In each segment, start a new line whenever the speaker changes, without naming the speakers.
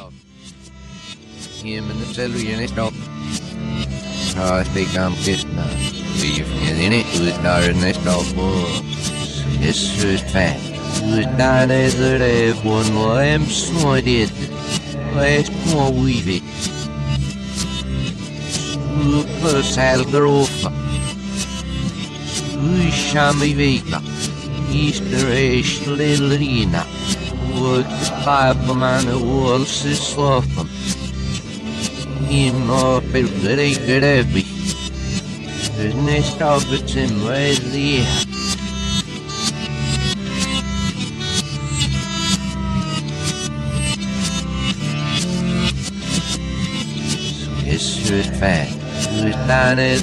stop. Him and the celery stop. I think I'm getting now. We've in it with our next stop. This is fat. With nine as a one more am snorted. Last more weave it. Super salgrofa. Ushami vika. Easter ish lilina. Work the pipe man a waltz is slotham. Him up a very good heavy. There's no stop it's in way there. Yes, it's fat. It's down as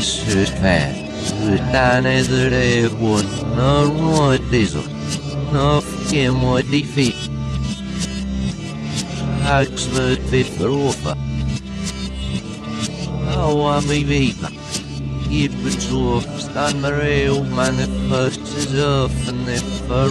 is bad. Utan is det one no what is it? No fucking what defeat. Axlet fit for offer. Oh, I'm a vika. If it's off, stand my rail, man, the first is off and the first